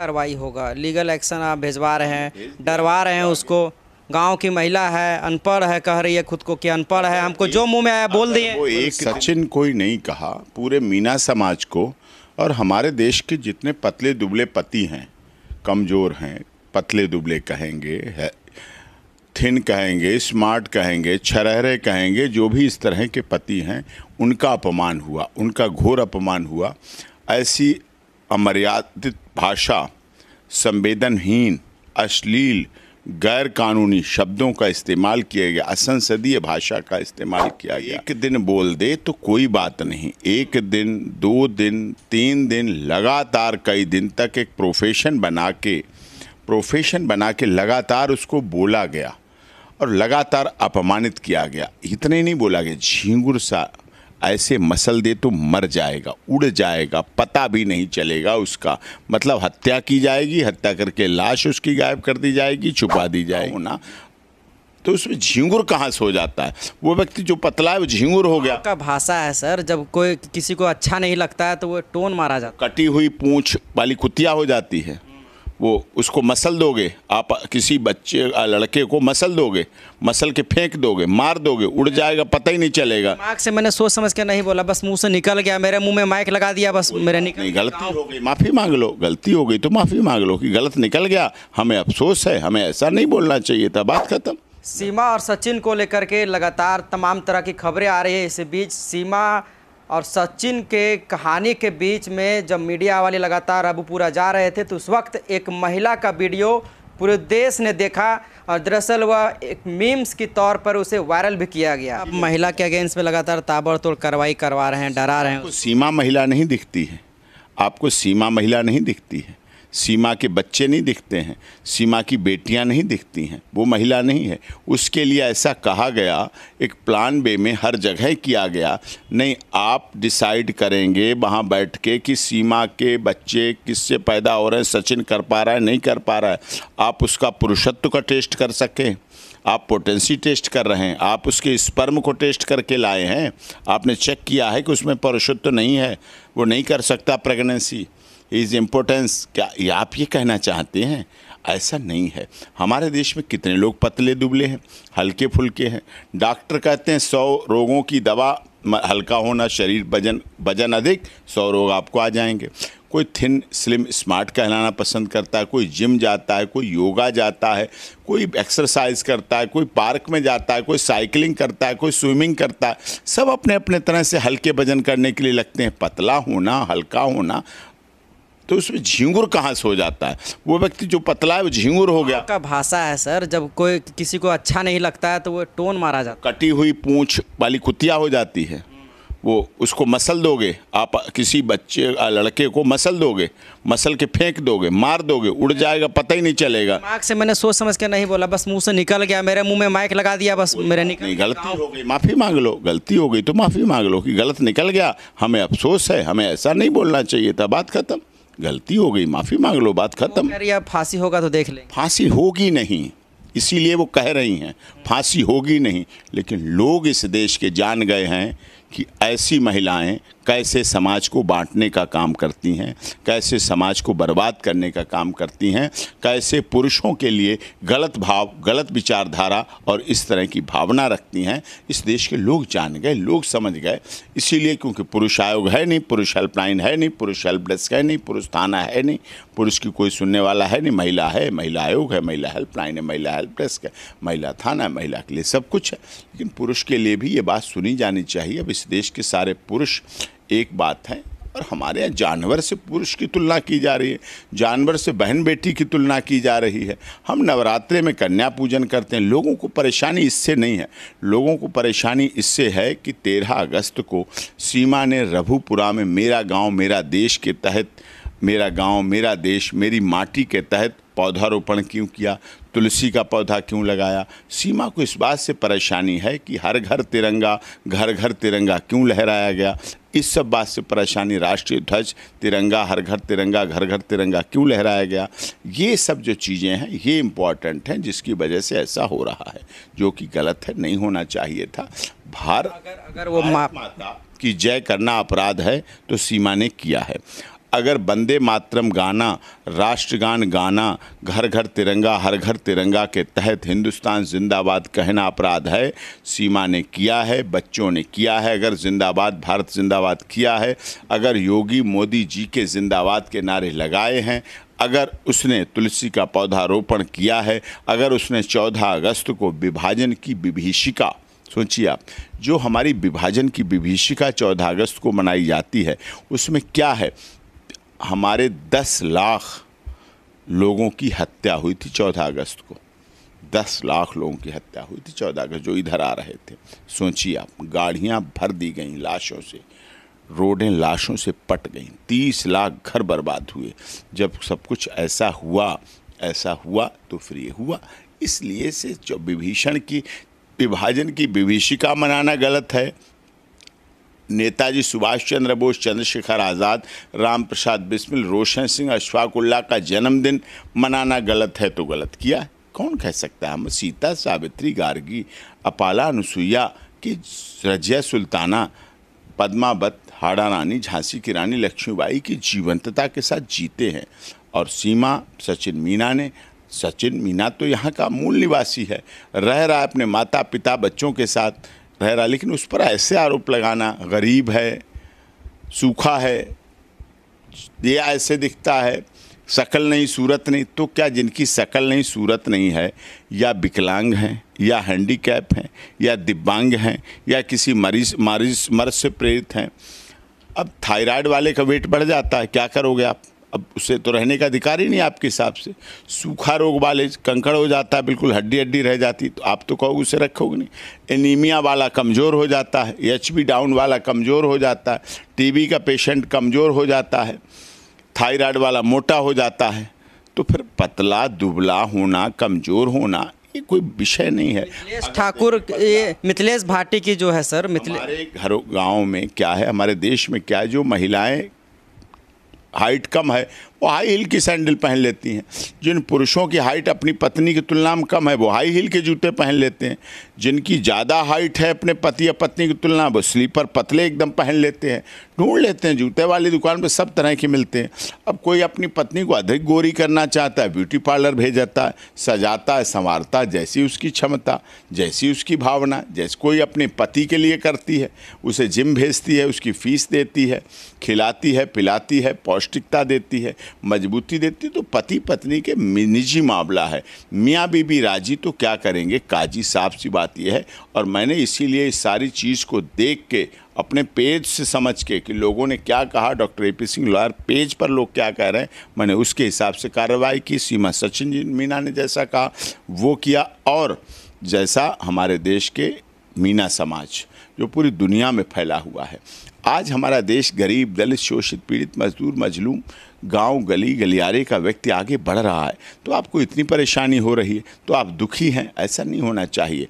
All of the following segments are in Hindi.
कार्रवाई होगा। लीगल एक्शन आप भिजवा रहे हैं डरवा रहे हैं उसको। गाँव की महिला है अनपढ़ है कह रही है खुद को कि अनपढ़ है हमको जो मुँह में आया बोल दिए। वो एक सचिन कोई नहीं कहा पूरे मीना समाज को और हमारे देश के जितने पतले दुबले पति हैं कमज़ोर हैं पतले दुबले कहेंगे है थिन कहेंगे स्मार्ट कहेंगे छरहरे कहेंगे जो भी इस तरह के पति हैं उनका अपमान हुआ उनका घोर अपमान हुआ। ऐसी अमर्यादित भाषा, संवेदनहीन, अश्लील गैर कानूनी शब्दों का इस्तेमाल किया गया, असंसदीय भाषा का इस्तेमाल किया गया। एक दिन बोल दे तो कोई बात नहीं। एक दिन, दो दिन, तीन दिन, लगातार कई दिन तक एक प्रोफेशन बना के प्रोफेशन बना के लगातार उसको बोला गया और लगातार अपमानित किया गया। इतने नहीं बोला गया, झींगुर सा ऐसे मसल दे तो मर जाएगा उड़ जाएगा पता भी नहीं चलेगा उसका। मतलब हत्या की जाएगी हत्या करके लाश उसकी गायब कर दी जाएगी छुपा दी जाएगी। ना तो उसमें झींगुर कहाँ से हो जाता है? वो व्यक्ति जो पतला है वो झींगुर हो गया। का भाषा है सर। जब कोई किसी को अच्छा नहीं लगता है तो वो टोन मारा जाता कटी हुई पूंछ वाली कुतिया हो जाती है। वो उसको मसल दोगे आप किसी बच्चे लड़के को मसल दोगे मसल के फेंक दोगे मार दोगे उड़ जाएगा पता ही नहीं चलेगा। दिमाग से मैंने सोच समझ के नहीं बोला बस मुँह से निकल गया मेरे मुँह में माइक लगा दिया बस मेरे निकल नहीं गलती हो गई माफ़ी मांग लो गलती हो गई तो माफ़ी मांग लो कि गलत निकल गया हमें अफसोस है हमें ऐसा नहीं बोलना चाहिए था बात खत्म। सीमा और सचिन को लेकर के लगातार तमाम तरह की खबरें आ रही है इस बीच सीमा और सचिन के कहानी के बीच में जब मीडिया वाले लगातार अबूपुरा जा रहे थे तो उस वक्त एक महिला का वीडियो पूरे देश ने देखा और दरअसल वह एक मीम्स की तौर पर उसे वायरल भी किया गया। अब महिला के अगेंस्ट में लगातार ताबड़तोड़ कार्रवाई करवा रहे हैं, डरा रहे हैं। सीमा महिला नहीं दिखती है। आपको सीमा महिला नहीं दिखती है। सीमा के बच्चे नहीं दिखते हैं, सीमा की बेटियाँ नहीं दिखती हैं, वो महिला नहीं है। उसके लिए ऐसा कहा गया, एक प्लान बे में हर जगह किया गया, नहीं, आप डिसाइड करेंगे वहाँ बैठ के कि सीमा के बच्चे किससे पैदा हो रहे हैं, सचिन कर पा रहा है, नहीं कर पा रहा है। आप उसका पुरुषत्व का टेस्ट कर सकें, आप पोटेंसी टेस्ट कर रहे हैं, आप उसके स्पर्म को टेस्ट करके लाए हैं। आपने चेक किया है कि उसमें पुरुषत्व नहीं है, वो नहीं कर सकता प्रेगनेंसी इज़ इम्पोर्टेंस क्या ये आप ये कहना चाहते हैं? ऐसा नहीं है। हमारे देश में कितने लोग पतले दुबले हैं, हल्के फुल्के हैं। डॉक्टर कहते हैं, सौ रोगों की दवा हल्का होना शरीर वज़न वज़न अधिक, सौ रोग आपको आ जाएँगे। कोई थिन, स्लिम, स्मार्ट कहलाना पसंद करता है, कोई जिम जाता है, कोई योगा जाता है, कोई एक्सरसाइज करता है, कोई पार्क में जाता है, कोई साइकिलिंग करता है, कोई स्विमिंग करता है, सब अपने अपने तरह से हल्के वज़न करने के लिए लगते हैं। पतला होना, हल्का होना तो उसमें झींगुर कहाँ से हो जाता है? वो व्यक्ति जो पतला है वो झींगुर हो गया। का भाषा है सर। जब कोई किसी को अच्छा नहीं लगता है तो वो टोन मारा जाता कटी हुई पूंछ वाली कुतिया हो जाती है। वो उसको मसल दोगे। आप किसी बच्चे लड़के को मसल दोगे। मसल के फेंक दोगे मार दोगे। उड़ जाएगा पता ही नहीं चलेगा। दिमाग से मैंने सोच समझ के नहीं बोला। बस मुँह से निकल गया। मेरे मुँह में माइक लगा दिया बस मेरे निकल नहीं गलती हो गई। माफ़ी मांग लो। गलती हो गई तो माफ़ी मांग लो कि गलत निकल गया। हमें अफसोस है हमें ऐसा नहीं बोलना चाहिए था। बात खत्म। गलती हो गई माफ़ी मांग लो बात खत्म। फांसी होगा तो देख लें फांसी होगी नहीं इसीलिए वो कह रही हैं फांसी होगी नहीं लेकिन लोग इस देश के जान गए हैं कि ऐसी महिलाएँ कैसे समाज को बांटने का काम करती हैं, कैसे समाज को बर्बाद करने का काम करती हैं, कैसे पुरुषों के लिए गलत भाव, गलत विचारधारा और इस तरह की भावना रखती हैं, इस देश के लोग जान गए, लोग समझ गए। इसीलिए क्योंकि पुरुष आयोग है नहीं, पुरुष हेल्पलाइन है नहीं, पुरुष हेल्प डेस्क है नहीं, पुरुष थाना है नहीं, पुरुष की कोई सुनने वाला है नहीं, महिला है, महिला आयोग है, महिला हेल्पलाइन है, महिला हेल्प डेस्क है, महिला थाना है, महिला के लिए सब कुछ है। लेकिन पुरुष के लिए भी ये बात सुनी जानी चाहिए। अब इस देश के सारे पुरुष एक बात है, और हमारे यहाँ जानवर से पुरुष की तुलना की जा रही है, जानवर से बहन बेटी की तुलना की जा रही है। हम नवरात्रे में कन्या पूजन करते हैं, लोगों को परेशानी इससे नहीं है। लोगों को परेशानी इससे है कि तेरह अगस्त को सीमा ने रघुपुरा में मेरा गाँव, मेरा देश के तहत, मेरा गाँव, मेरा देश, मेरी माटी के तहत पौधारोपण क्यों किया, तुलसी का पौधा क्यों लगाया? सीमा को इस बात से परेशानी है कि हर घर तिरंगा, घर घर तिरंगा क्यों लहराया गया? इस सब बात से परेशानी राष्ट्रीय ध्वज तिरंगा हर घर तिरंगा घर घर तिरंगा क्यों लहराया गया? ये सब जो चीज़ें हैं ये इंपॉर्टेंट हैं जिसकी वजह से ऐसा हो रहा है जो कि गलत है नहीं होना चाहिए था। भारत अगर अगर वो मा- माता की जय करना अपराध है तो सीमा ने किया है। अगर वंदे मातरम गाना, राष्ट्रगान गाना घर घर तिरंगा हर घर तिरंगा के तहत हिंदुस्तान जिंदाबाद कहना अपराध है, सीमा ने किया है, बच्चों ने किया है, अगर जिंदाबाद, भारत जिंदाबाद किया है, अगर योगी मोदी जी के जिंदाबाद के नारे लगाए हैं, अगर उसने तुलसी का पौधारोपण किया है, अगर उसने चौदह अगस्त को विभाजन की विभीषिका, सोचिए आप, जो हमारी विभाजन की विभीषिका चौदह अगस्त को मनाई जाती है, उसमें क्या है? हमारे दस लाख लोगों की हत्या हुई थी चौदह अगस्त को। दस लाख लोगों की हत्या हुई थी चौदह अगस्त जो इधर आ रहे थे। सोचिए आप, गाड़ियाँ भर दी गई लाशों से, रोडें लाशों से पट गईं, तीस लाख घर बर्बाद हुए। जब सब कुछ ऐसा हुआ ऐसा हुआ तो फिर ये हुआ। इसलिए से जो विभीषण की, विभाजन की विभीषिका मनाना गलत है। नेताजी सुभाष चंद्र बोस, चंद्रशेखर आज़ाद, राम प्रसाद बिस्मिल, रोशन सिंह, अशफाक उल्ला का जन्मदिन मनाना गलत है तो गलत किया कौन कह सकता है? हम सीता सावित्री, गार्गी, अपाला, अनुसुईया, की रजिया सुल्ताना, पद्मावत, हाड़ा रानी, झांसी की रानी, लक्ष्मीबाई की जीवंतता के साथ जीते हैं। और सीमा, सचिन मीना ने, सचिन मीना तो यहाँ का मूल निवासी है। रह रहा है अपने माता पिता बच्चों के साथ। रह रहा लेकिन उस पर ऐसे आरोप लगाना, गरीब है, सूखा है, ये ऐसे दिखता है शकल नहीं, सूरत नहीं तो क्या जिनकी शकल नहीं, सूरत नहीं है, या विकलांग हैं, या हैंडीकैप हैं, या दिव्यांग हैं, या किसी मरीज़ मरीज़ मर्ज से प्रेरित हैं, अब थायराइड वाले का वेट बढ़ जाता है, क्या करोगे आप? अब उसे तो रहने का अधिकार ही नहीं आपके हिसाब से। सूखा रोग वाले कंकड़ हो जाता है बिल्कुल हड्डी हड्डी रह जाती तो आप तो कहोगे उसे रखोगे नहीं। एनीमिया वाला कमज़ोर हो जाता है एचबी डाउन वाला कमज़ोर हो जाता है टीबी का पेशेंट कमज़ोर हो जाता है थायराइड वाला मोटा हो जाता है तो फिर पतला दुबला होना कमज़ोर होना ये कोई विषय नहीं है। मिथिलेश ठाकुर ये मिथिलेश भाटी की जो है सर मिथिले हमारे घरों गाँव में क्या है हमारे देश में क्या है जो महिलाएँ हाइट कम है वो हाई हील की सैंडल पहन लेती हैं। जिन पुरुषों की हाइट अपनी पत्नी की तुलना में कम है, वो हाई हील के जूते पहन लेते हैं। जिनकी ज़्यादा हाइट है अपने पति या पत्नी की तुलना में, वो स्लीपर पतले एकदम पहन लेते हैं। ढूंढ लेते हैं, जूते वाली दुकान पर सब तरह के मिलते हैं। अब कोई अपनी पत्नी को अधिक गोरी करना चाहता है ब्यूटी पार्लर भेजता है, सजाता है, संवारता जैसी उसकी क्षमता, जैसी उसकी भावना, जैसे कोई अपने पति के लिए करती है, उसे जिम भेजती है, उसकी फ़ीस देती है, खिलाती है, पिलाती है, पौष्टिकता देती है मजबूती देती तो पति पत्नी के निजी मामला है। मियाँ बीबी राज़ी तो क्या करेंगे? काजी साफ़ सी बात यह है। और मैंने इसीलिए इस सारी चीज़ को देख के, अपने पेज से समझ के कि लोगों ने क्या कहा। Doctor A P Singh lawyer page पर लोग क्या कह रहे हैं, मैंने उसके हिसाब से कार्रवाई की। सीमा सचिन जी मीना ने जैसा कहा, वो किया। और जैसा हमारे देश के मीना समाज जो पूरी दुनिया में फैला हुआ है। आज हमारा देश गरीब, दलित, शोषित, पीड़ित, मजदूर, मजलूम, गाँव, गली, गलियारे का व्यक्ति आगे बढ़ रहा है। तो आपको इतनी परेशानी हो रही है तो आप दुखी हैं, ऐसा नहीं होना चाहिए।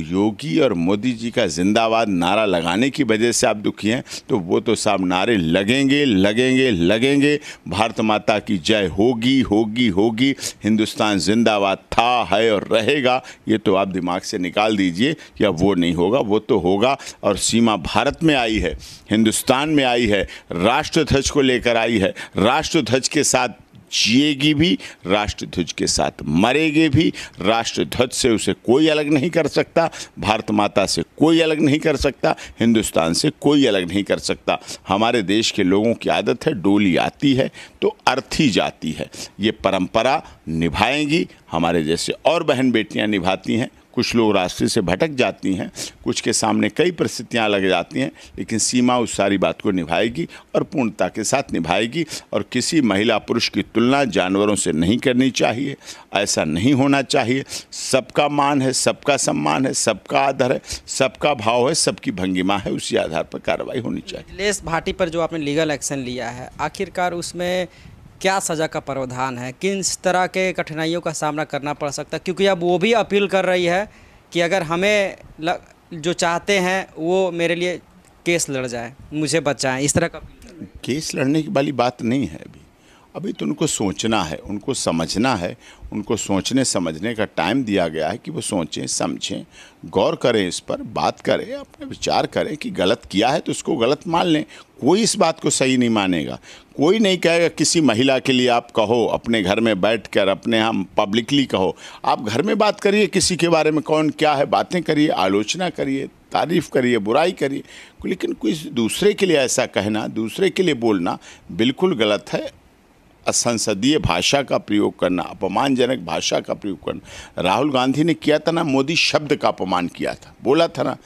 योगी और मोदी जी का जिंदाबाद नारा लगाने की वजह से आप दुखी हैं तो वो तो साहब नारे लगेंगे लगेंगे लगेंगे। भारत माता की जय होगी होगी होगी। हिंदुस्तान जिंदाबाद था, है और रहेगा। ये तो आप दिमाग से निकाल दीजिए या वो नहीं होगा, वो तो होगा। और सीमा भारत में आई है, हिंदुस्तान में आई है राष्ट्र ध्वज को लेकर आई है। राष्ट्र ध्वज के साथ जिएगी भी, राष्ट्रध्वज के साथ मरेगी भी, राष्ट्रध्वज से उसे कोई अलग नहीं कर सकता, भारत माता से कोई अलग नहीं कर सकता, हिंदुस्तान से कोई अलग नहीं कर सकता। हमारे देश के लोगों की आदत है, डोली आती है तो अर्थी जाती है। ये परंपरा निभाएँगी, हमारे जैसे और बहन बेटियाँ निभाती हैं कुछ लोग रास्ते से भटक जाती हैं, कुछ के सामने कई परिस्थितियाँ लग जाती हैं, लेकिन सीमा उस सारी बात को निभाएगी और पूर्णता के साथ निभाएगी और किसी महिला पुरुष की तुलना जानवरों से नहीं करनी चाहिए। ऐसा नहीं होना चाहिए। सबका मान है, सबका सम्मान है, सबका आदर है, सबका भाव है, सबकी भंगिमा है, उसी आधार पर कार्रवाई होनी चाहिए। मिथिलेश भाटी पर जो आपने लीगल एक्शन लिया है, आखिरकार उसमें क्या सज़ा का प्रावधान है? किस तरह के कठिनाइयों का सामना करना पड़ सकता है? क्योंकि अब वो भी अपील कर रही है कि अगर हमें लग, जो चाहते हैं वो मेरे लिए केस लड़ जाए मुझे बचाएँ। इस तरह का केस लड़ने की वाली बात नहीं है अभी। अभी तो उनको सोचना है, उनको समझना है, उनको सोचने समझने का टाइम दिया गया है कि वो सोचें, समझें, गौर करें इस पर, बात करें, अपने विचार करें कि गलत किया है तो उसको गलत मान लें। कोई इस बात को सही नहीं मानेगा। कोई नहीं कहेगा किसी महिला के लिए आप कहो, अपने घर में बैठ कर अपने हम पब्लिकली कहो। आप घर में बात करिए, किसी के बारे में कौन क्या है, बातें करिए, आलोचना करिए, तारीफ़ करिए, बुराई करिए। लेकिन कोई दूसरे के लिए ऐसा कहना, दूसरे के लिए बोलना बिल्कुल गलत है। असंसदीय भाषा का प्रयोग करना अपमानजनक भाषा का प्रयोग करना। राहुल गांधी ने किया था ना मोदी शब्द का अपमान किया था। बोला था ना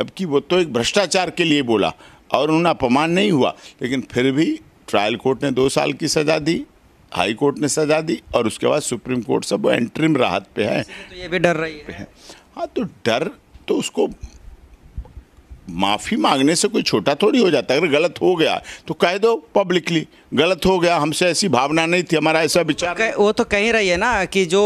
अब कि वो तो एक भ्रष्टाचार के लिए बोला और उन्हें अपमान नहीं हुआ। लेकिन फिर भी ट्रायल कोर्ट ने दो साल की सज़ा दी हाई कोर्ट ने सज़ा दी और उसके बाद सुप्रीम कोर्ट सब वो एंट्रीम राहत पे है। तो ये भी डर रही है। हाँ तो डर तो उसको माफ़ी मांगने से कोई छोटा थोड़ी हो जाता है। अगर गलत हो गया तो कह दो पब्लिकली गलत हो गया हमसे ऐसी भावना नहीं थी हमारा ऐसा विचार कह- वो तो कह रही है ना कि जो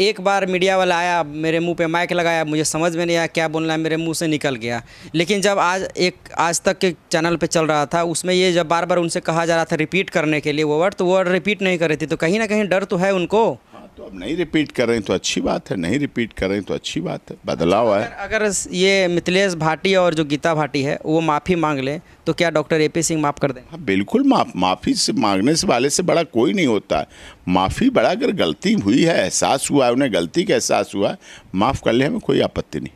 एक बार मीडिया वाला आया मेरे मुँह पे माइक लगाया मुझे समझ में नहीं आया क्या बोलना है मेरे मुँह से निकल गया। लेकिन जब आज एक आज तक के चैनल पे चल रहा था उसमें ये जब बार बार उनसे कहा जा रहा था रिपीट करने के लिए वो वर्ड तो वो वर्ड रिपीट नहीं कर रही थी तो कहीं ना कहीं डर तो है उनको। तो अब नहीं रिपीट कर रहे हैं तो अच्छी बात है नहीं रिपीट कर रहे हैं तो अच्छी बात है बदलाव है अगर अगर ये मिथिलेश भाटी और जो गीता भाटी है वो माफ़ी मांग ले तो क्या डॉक्टर ए पी सिंह माफ़ कर दें हाँ बिल्कुल माफ़ माफ़ी से मांगने से वाले से बड़ा कोई नहीं होता। माफ़ी बड़ा अगर गलती हुई है एहसास हुआ है उन्हें गलती का एहसास हुआ है माफ़ कर ले हमें कोई आपत्ति नहीं।